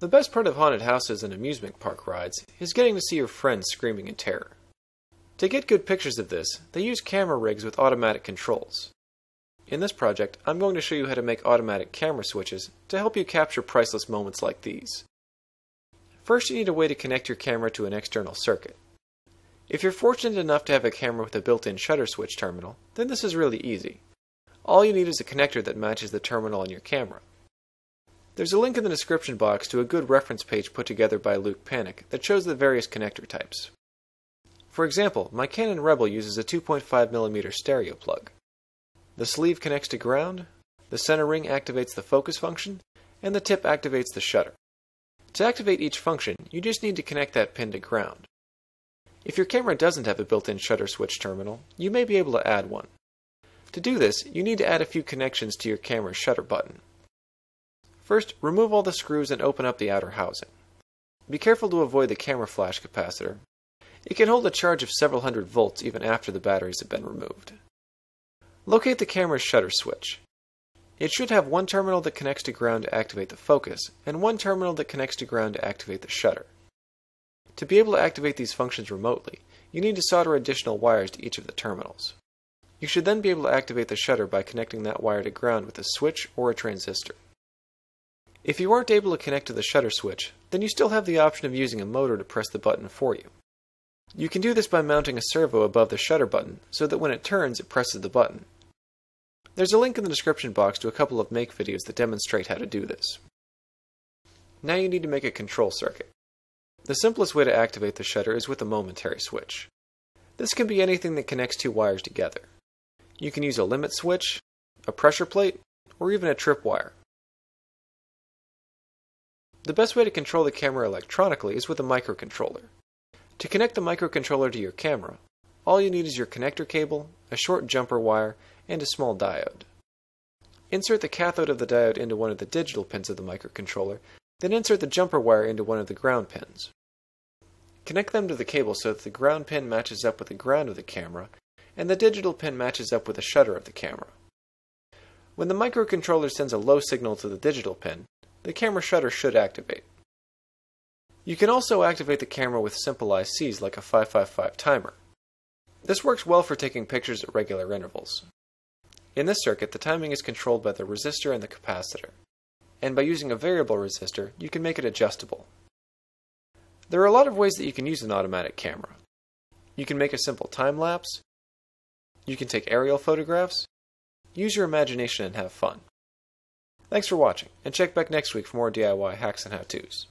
The best part of haunted houses and amusement park rides is getting to see your friends screaming in terror. To get good pictures of this, they use camera rigs with automatic controls. In this project, I'm going to show you how to make automatic camera switches to help you capture priceless moments like these. First, you need a way to connect your camera to an external circuit. If you're fortunate enough to have a camera with a built-in shutter switch terminal, then this is really easy. All you need is a connector that matches the terminal on your camera. There's a link in the description box to a good reference page put together by Luke Panic that shows the various connector types. For example, my Canon Rebel uses a 2.5mm stereo plug. The sleeve connects to ground, the center ring activates the focus function, and the tip activates the shutter. To activate each function, you just need to connect that pin to ground. If your camera doesn't have a built-in shutter switch terminal, you may be able to add one. To do this, you need to add a few connections to your camera's shutter button. First, remove all the screws and open up the outer housing. Be careful to avoid the camera flash capacitor. It can hold a charge of several hundred volts even after the batteries have been removed. Locate the camera's shutter switch. It should have one terminal that connects to ground to activate the focus, and one terminal that connects to ground to activate the shutter. To be able to activate these functions remotely, you need to solder additional wires to each of the terminals. You should then be able to activate the shutter by connecting that wire to ground with a switch or a transistor. If you aren't able to connect to the shutter switch, then you still have the option of using a motor to press the button for you. You can do this by mounting a servo above the shutter button so that when it turns it presses the button. There's a link in the description box to a couple of make videos that demonstrate how to do this. Now you need to make a control circuit. The simplest way to activate the shutter is with a momentary switch. This can be anything that connects two wires together. You can use a limit switch, a pressure plate, or even a tripwire. The best way to control the camera electronically is with a microcontroller. To connect the microcontroller to your camera, all you need is your connector cable, a short jumper wire, and a small diode. Insert the cathode of the diode into one of the digital pins of the microcontroller, then insert the jumper wire into one of the ground pins. Connect them to the cable so that the ground pin matches up with the ground of the camera, and the digital pin matches up with the shutter of the camera. When the microcontroller sends a low signal to the digital pin, the camera shutter should activate. You can also activate the camera with simple ICs like a 555 timer. This works well for taking pictures at regular intervals. In this circuit, the timing is controlled by the resistor and the capacitor. And by using a variable resistor, you can make it adjustable. There are a lot of ways that you can use an automatic camera. You can make a simple time lapse. You can take aerial photographs. Use your imagination and have fun. Thanks for watching, and check back next week for more DIY hacks and how-tos.